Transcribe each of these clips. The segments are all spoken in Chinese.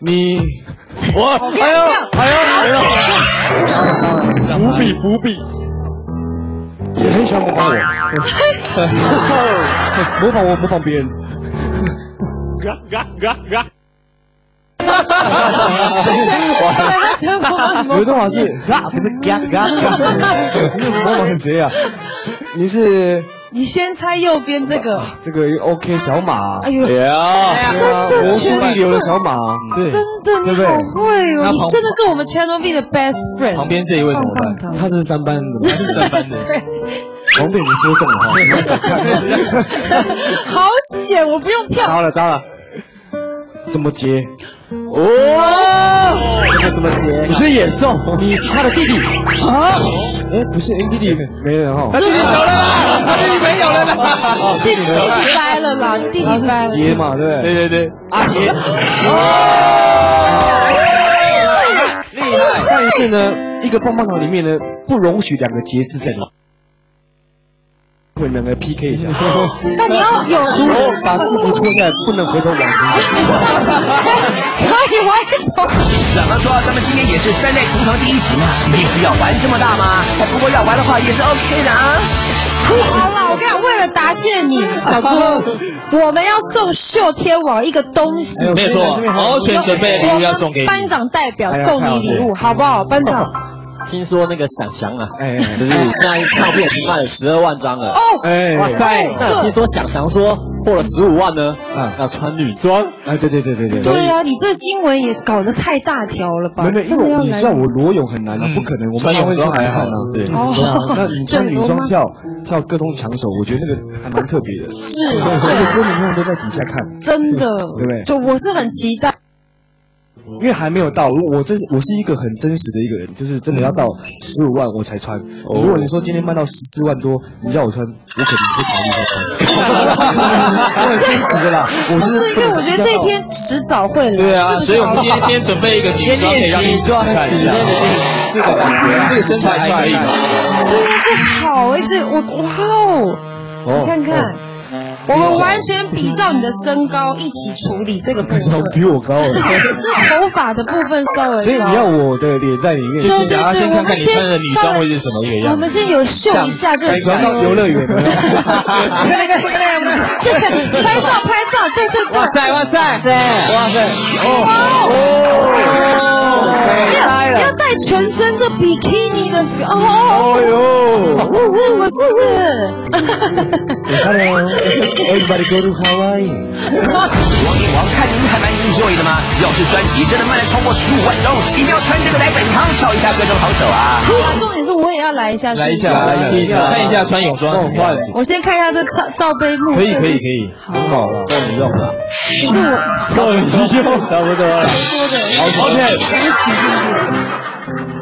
你，我，哎呦，哎呦，哎呦，伏笔伏笔，也很喜欢 模仿我，模仿我模仿别人，嘎嘎嘎嘎。哈哈哈刘德华是嘎，不是嘎嘎嘎。你 模仿谁啊？你是？你先猜右边这个。这个 OK 小马。哎呦，呀，真的魔术一流的小马，对，真的你好会哦，你真的是我们 Channel V 的 best friend。旁边这一位怎么办？他是三班的，他是三班的。对，王被你说中了哈。好险，我不用跳。到了，到了。怎么接？哦，这个怎么接？你是演奏，你是他的弟弟啊？哎，不是，弟弟没人哈。他弟弟走了，他弟弟没有了啦。弟弟掰了啦，弟弟掰了。杰嘛，对不对？对对对，阿杰。哦，厉害！但是呢，一个棒棒糖里面呢，不容许两个杰字在里。会两个 PK 一下，那你要有输把制服脱下来，不能回头往前。可以玩头。怎么说？咱们今天也是三代同堂第一集嘛，没有必要玩这么大吗？不过要玩的话也是 OK 的啊。好了，我跟你讲，为了答谢你，小猪，我们要送秀天王一个东西。没错，好选准备礼物要送给你。班长代表送你礼物，好不好？班长。听说那个想翔啊，哎，就是现在唱片已经卖了十二万张了。哦，哎，哇塞！听说想翔说破了十五万呢，啊，要穿女装。哎，对对对对对。对啊，你这新闻也搞得太大条了吧？没有，因为你知道我裸泳很难啊，不可能。我穿泳装还好呢。对。哦。那你穿女装 跳跳各种抢手，我觉得那个还蛮特别的。是。而且歌迷们都在底下看。真的。对不对？就我是很期待。因为还没有到，我真是我是一个很真实的一个人，就是真的要到十五万我才穿。如果你说今天卖到十四万多，你叫我穿，我肯定会考虑再穿。很真实的啦，我是因为我觉得这一天迟早会来。对啊，所以我们今天先准备一个女装，可以让你看一下。这个感觉，这个身材还可以。对，这好哎，这我哇哦，你看看。我们完全比照你的身高一起处理这个部分。比我高。是头发的部分稍微。所以你要我的脸在里面。对对对，先看看你穿的女装会是什么样。我们先有秀一下这个。穿到游乐园。看那个，看那个，对对，拍照拍照，对对对。哇塞哇塞哇塞！哦哦。全身的比基尼的哦。哎呦。是不是？Hello。Everybody go to Hawaii。王一王，看您还蛮 enjoy 的吗？要是专辑真的卖了超过十五万张，一定要穿这个来本场跳一下各种好手啊！重点是我也要来一下，来一下，来一下，看一下穿泳装。我先看一下这罩罩杯目。可以可以可以，好了，够你用了。是我够你用，差不多了。说的。OK。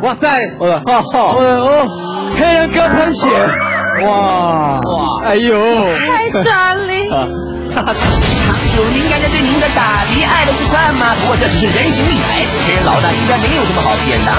哇塞！哦哦哦！黑人哥喷血。哇哇！哎呦！太短了！堂主，您该对您的打敌爱的不算吗？不过这只是人形立牌，黑人老大应该没有什么好骗的。